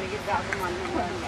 पानी की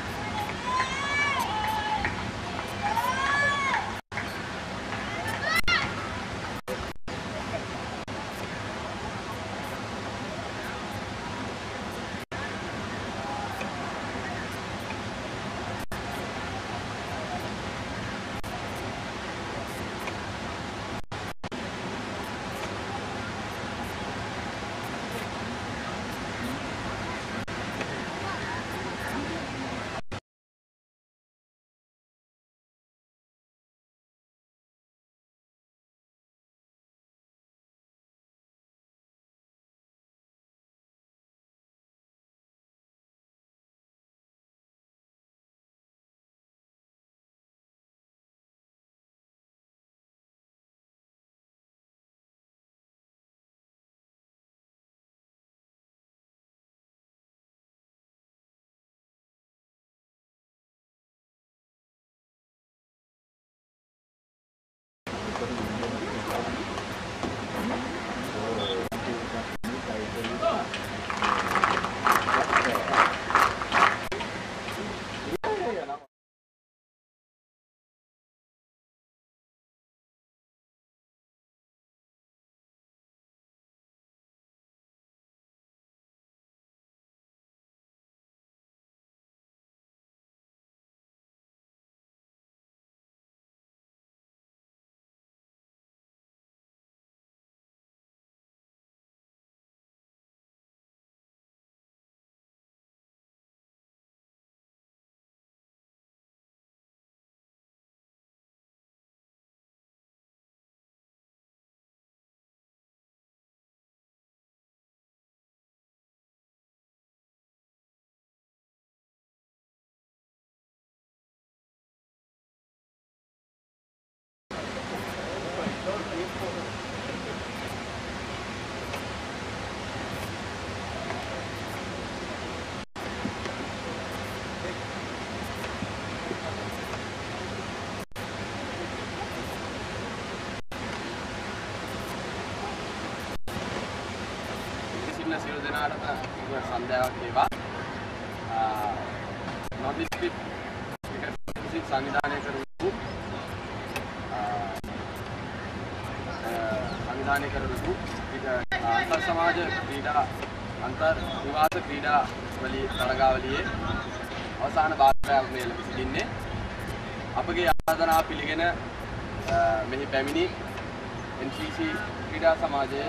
that. සන්ධ්‍යාවක් වේවා. නොදිස්පිට විසින් සංවිධානය කරපු සංවිධානය කරපු අන්තර් සමාජ ක්‍රීඩා අන්තර් විවාද ක්‍රීඩා වලිය තරගාවලියේ අවසාන භාගයක් මේ ලැබී සිටින්නේ. අපගේ ආරාධනාව පිළිගෙන මෙහි පැමිණි NCC ක්‍රීඩා සමාජයේ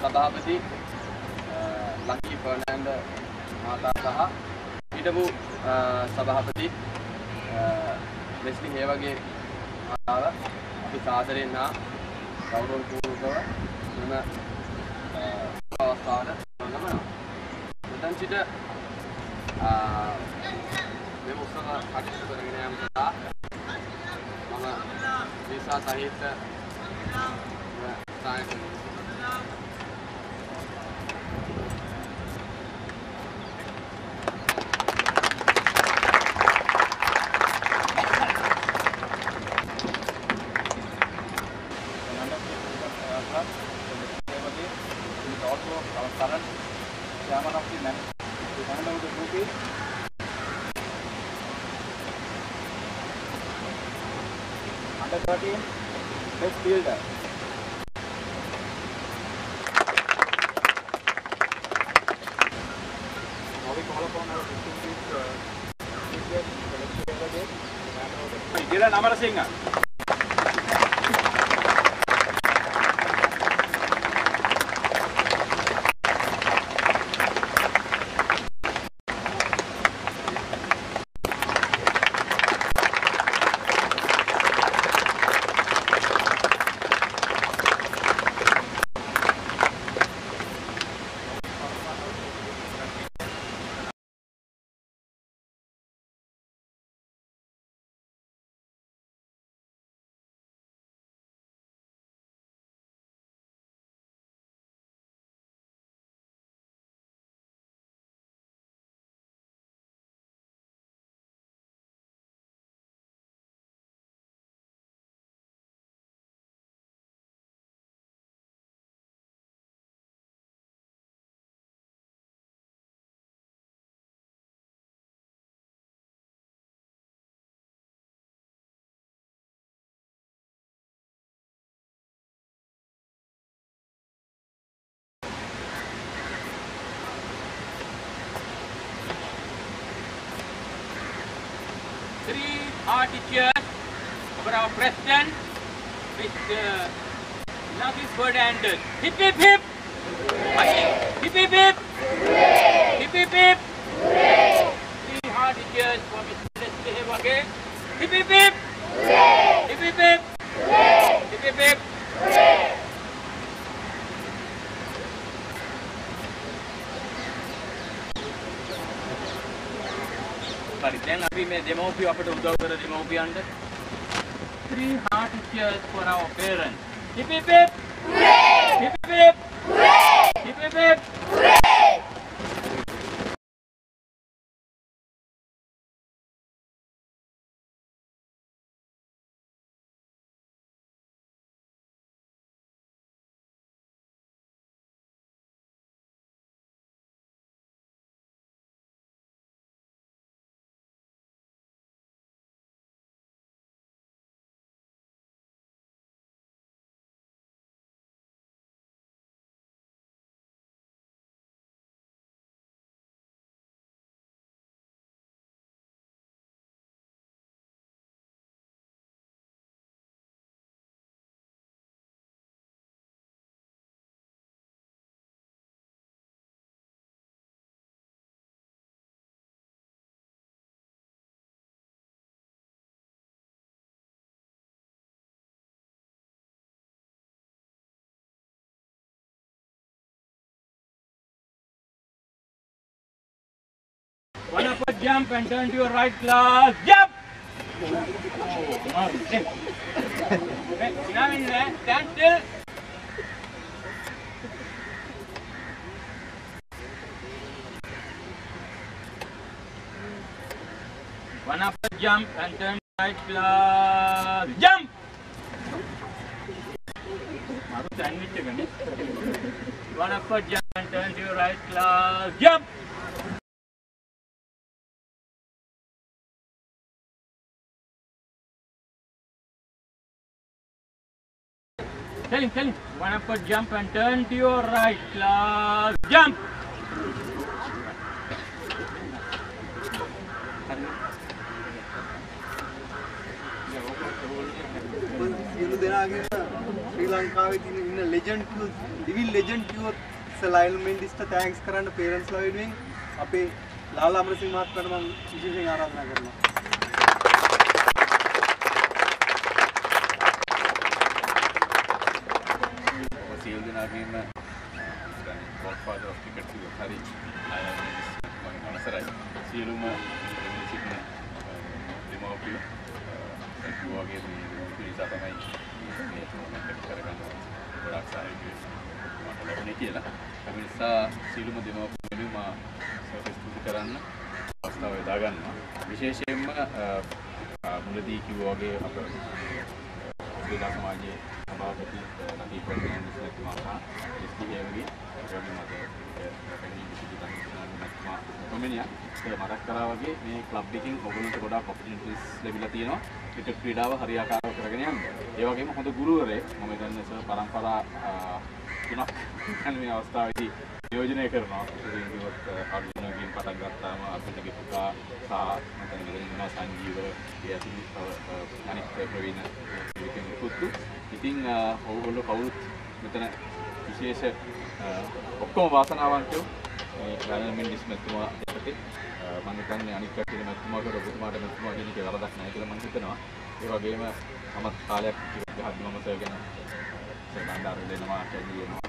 සභාපති ලකී ෆර්නෑන්ඩ් මහතා සහ හිටපු සභාපති ලෙස්ලි හේවගේ මහතාව අපි සාදරයෙන් හා ගෞරවපූර්වකව මෙම අවස්ථාවට ගමනවා. මෙතන සිට මෙම උත්සව කටයුතු කරගෙන යාම සඳහා මම වීසා සහිත සහාය Martin, als Bilder. Now we call upon our 15th uh, collection Here, Namara Singh. Artichokes for our president with uh, Nafis Ferdinand. Hip hip hip! Hip hip hip! Hip hip දෙමව්පිය අපට the කර under. three hearty cheers for our parents. Hip hip hip! Hooray! Hip hip hip! Hooray! Hip hip hip! One up a jump and turn to your right class. Jump! Now in stand still. One up a jump and turn right class. Jump! One up a jump and turn to your right class. Jump! Tell him, tell him. One upward jump and turn to your right class. Jump! සියලු දෙනාගේම ශ්‍රී ලංකාවේ තියෙන ඉන්න legend ලිවිල් legend කිව්වොත් ලයල් මෙන්ඩිස්ට thanks කරන්න පේරන්ට්ස්ලා වෙනුවෙන් අපේ ලාලා අමරසිංහ මහත්මයාට මම විශේෂයෙන් ආරාධනා කරනවා. සියලු දෙනාගේම ගොල්ෆාදර් ඔෆ් ක්‍රිකට් කිව්වොත් හරි මම අවසරයි සියලුම මෙතන සිටින දෙමව්පියෝ ඒ වගේ මේ පිරිස තමයි මේ ටූර්නමන්ට් එක කරගන්න ගොඩක් සහයෝගය මට ලැබුණේ කියලා ඒ නිසා සියලුම දෙමව්පියෝ වෙනුවෙන් මා සර්විස් ස්තුති කරන්න අවස්ථාව යොදා ගන්නවා විශේෂයෙන්ම අ, අ, මුලදී කිව්වා වගේ අප ක්‍රීඩා සමාජයේ සභාපති නදී ප්‍රඥාන් විශ්වතුමා හා එස්.ඩී. හේවගේ ඒවගේ මත පැමිණි විසිතුමා කොමෙනියා ඒක මතක් කරා වගේ මේ ක්ලබ් එකකින් ඔයගොල්ලන්ට ගොඩාක් ඔපචුනිටිස් ලැබිලා තියෙනවා ක්‍රිකට් ක්‍රීඩාව හරියාකාරව කරගෙන යන්න. ඒ වගේම හොඳ ගුරුවරයෙක් මම දන්නේ සර් පරම්පරා අ, තුනක් ගන්න මේ අවස්ථාවේදී නියෝජනය කරනවා. ඉතින් කිව්වොත් අර්ජුනගෙන් පටන් ගත්තාම අර්ජුනගේ පුතා සහ මතන මෙතන ඉන්නවා සංජීව ඒ ඇතුළු තව අනිත් ප්‍රවීණ ක්‍රීඩකයන් පුතු. ඉතින් අ, ඔයගොල්ලෝ කවුරුත් මෙතන විශේෂ අ, ඔක්කොම වාසනාවන්තයෝ මේ ගණන් මිනිස් මෙතුමා යටතේ අ, මම හිතන්නේ අනිත් කට්ටියට මෙතුමාට ඔබතුමාට මෙතුමා කියන එක වරදක් නැහැ කියලා මම හිතනවා. ඒ වගේම මමත් කාලයක් ක්‍රිකට් ගහද්දි මම සර් ගැන සර් බණ්ඩාර දෙනවා කියනවා.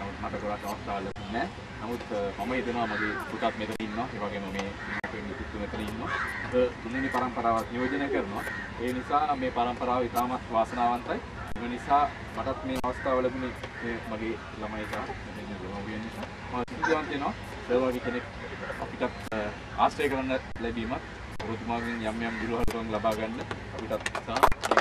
නමුත් මට ගොඩක් අවස්ථා ලැබුණේ නැහැ. නමුත් අ, මම හිතනවා මගේ පුතාත් මෙතන ඉන්නවා. ඒ වගේම මේ අපේ මිතුතු මෙතන ඉන්නවා. ඒක තුන්වෙනි පරම්පරාවත් නියෝජනය කරනවා. ඒ නිසා මේ පරම්පරාව ඉතාමත් වාසනාවන්තයි. ඒ නිසා මටත් මේ අවස්ථාව ලැබුණේ මේ මගේ ළමයි සහ මෙතන දෙමව්පියන් නිසා. මම ස්තුතිවන්ත වෙනවා. ඒ වගේ කෙනෙක් අපිටත් අ, ආශ්‍රය කරන්න ලැබීමත් ඔබතුමාගෙන් යම් යම් ගුරුහරුකම් ලබා ගන්න අපිටත් සහ